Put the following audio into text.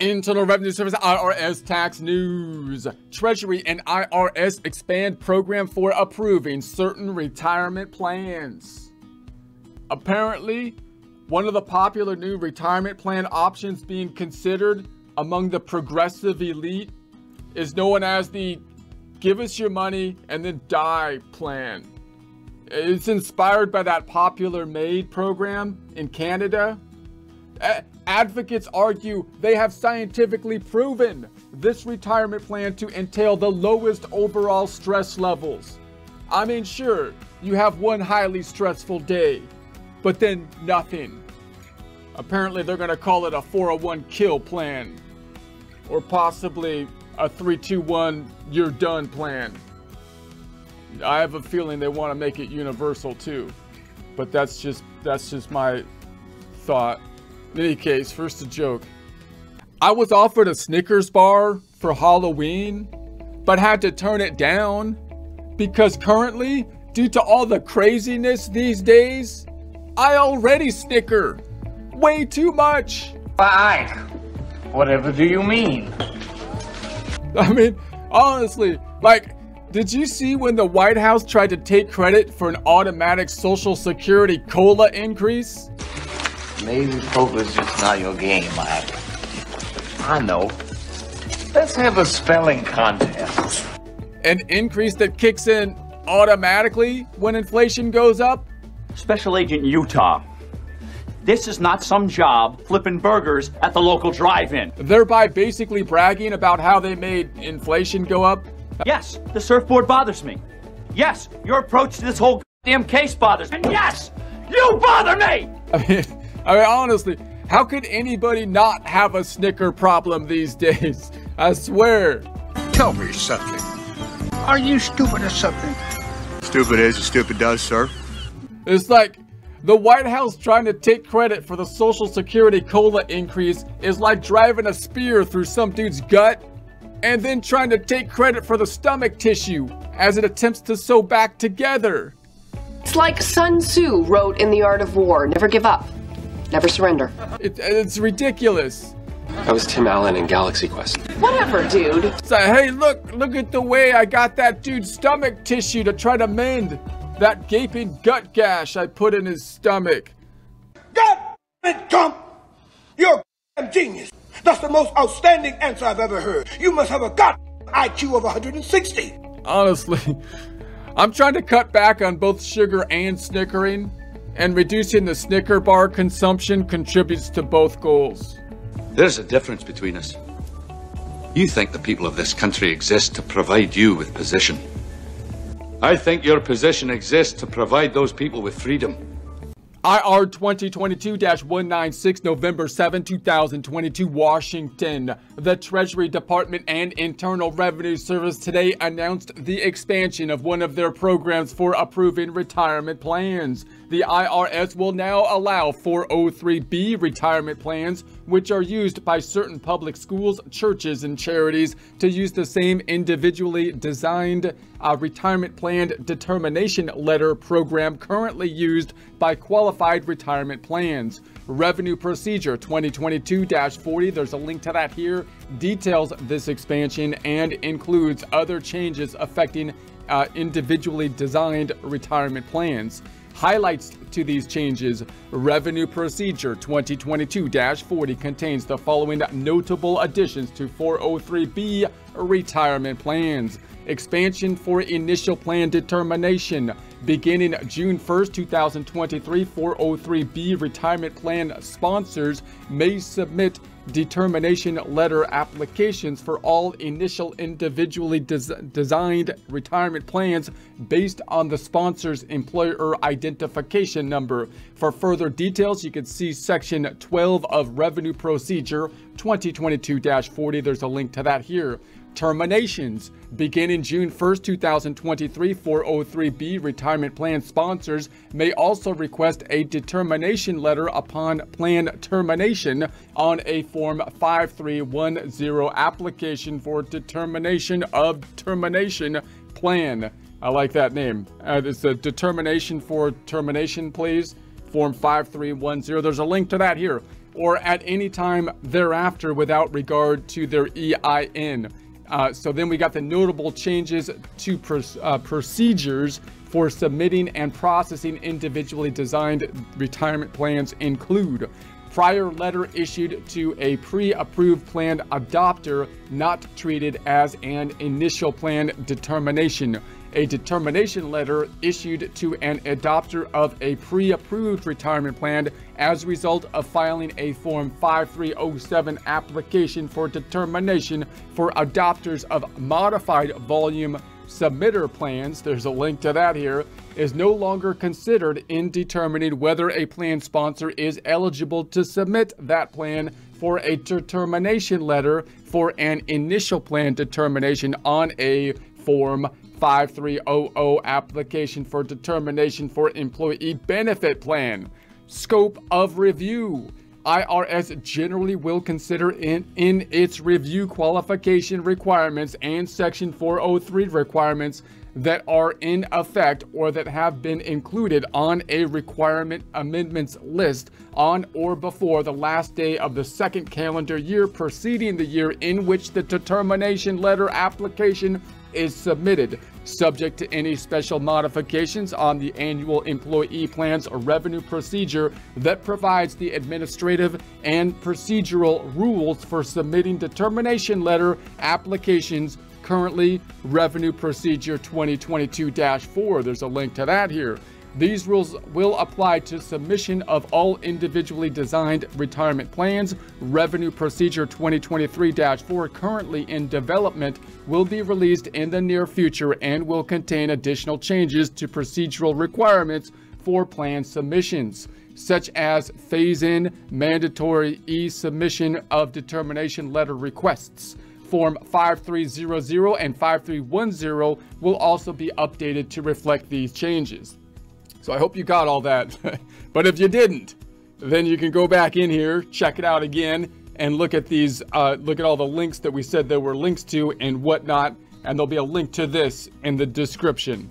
Internal Revenue Service IRS tax news. Treasury and IRS expand program for approving certain retirement plans. Apparently, one of the popular new retirement plan options being considered among the progressive elite is known as the give us your money and then die plan. It's inspired by that popular MAID program in Canada. Advocates argue they have scientifically proven this retirement plan to entail the lowest overall stress levels. I mean, sure, you have one highly stressful day, but then nothing. Apparently, they're going to call it a 401 kill plan, or possibly a 321 you're done plan. I have a feeling they want to make it universal too, but that's just that's just my thought. In any case, first a joke. I was offered a Snickers bar for Halloween, but had to turn it down because currently, due to all the craziness these days, I already snicker way too much. Fine. Whatever do you mean? I mean, honestly, like, did you see when the White House tried to take credit for an automatic Social Security COLA increase? Maybe poker's just not your game, Mike. I know. Let's have a spelling contest. An increase that kicks in automatically when inflation goes up? Special Agent Utah. This is not some job flipping burgers at the local drive-in. Thereby basically bragging about how they made inflation go up? Yes, the surfboard bothers me. Yes, your approach to this whole damn case bothers me. And yes, you bother me! I mean, I mean, honestly, how could anybody not have a snicker problem these days? I swear. Tell me something. Are you stupid or something? Stupid is, stupid does, sir. It's like the White House trying to take credit for the Social Security COLA increase is like driving a spear through some dude's gut and then trying to take credit for the stomach tissue as it attempts to sew back together. It's like Sun Tzu wrote in The Art of War never give up, never surrender. It, it's ridiculous. That was Tim Allen in Galaxy Quest. Whatever, dude. It's like, hey, look, look at the way I got that dude's stomach tissue to try to mend that gaping gut gash I put in his stomach. God it, Trump! You're a genius. That's the most outstanding answer I've ever heard. You must have a god IQ of 160. Honestly, I'm trying to cut back on both sugar and snickering, and reducing the Snicker bar consumption contributes to both goals. There's a difference between us. You think the people of this country exist to provide you with position. I think your position exists to provide those people with freedom. IR 2022-196, November 7, 2022, Washington. The Treasury Department and Internal Revenue Service today announced the expansion of one of their programs for approving retirement plans. The IRS will now allow 403B retirement plans, which are used by certain public schools, churches, and charities to use the same individually designed uh, retirement plan determination letter program currently used by qualified retirement plans. Revenue Procedure 2022-40, there's a link to that here, details this expansion and includes other changes affecting uh, individually designed retirement plans. Highlights to these changes Revenue Procedure 2022-40 contains the following notable additions to 403B retirement plans. Expansion for initial plan determination. Beginning June 1st, 2023, 403B retirement plan sponsors may submit determination letter applications for all initial individually des- designed retirement plans based on the sponsor's employer identification number. For further details, you can see section 12 of Revenue Procedure 2022-40. There's a link to that here. Terminations. Beginning June 1st, 2023, 403B retirement plan sponsors may also request a determination letter upon plan termination on a Form 5310 application for determination of termination plan. I like that name. Uh, it's a determination for termination, please. Form 5310. There's a link to that here. or at any time thereafter without regard to their EIN. Uh, so then we got the notable changes to pr uh, procedures for submitting and processing individually designed retirement plans include prior letter issued to a pre-approved plan adopter not treated as an initial plan determination. A determination letter issued to an adopter of a pre-approved retirement plan as a result of filing a Form 5307 application for determination for adopters of modified volume submitter plans, there's a link to that here, is no longer considered in determining whether a plan sponsor is eligible to submit that plan for a determination letter for an initial plan determination on a Form 5300 application for determination for employee benefit plan. Scope of review. IRS generally will consider in, in its review qualification requirements and Section 403 requirements that are in effect or that have been included on a requirement amendments list on or before the last day of the second calendar year preceding the year in which the determination letter application is submitted, subject to any special modifications on the annual employee plans or revenue procedure that provides the administrative and procedural rules for submitting determination letter applications currently revenue procedure 2022-4 there's a link to that here these rules will apply to submission of all individually designed retirement plans. Revenue Procedure 2023-4 currently in development will be released in the near future and will contain additional changes to procedural requirements for plan submissions such as phase-in mandatory e-submission of determination letter requests. Form 5300 and 5310 will also be updated to reflect these changes. So I hope you got all that. but if you didn't, then you can go back in here, check it out again, and look at these, uh, look at all the links that we said there were links to and whatnot. And there'll be a link to this in the description.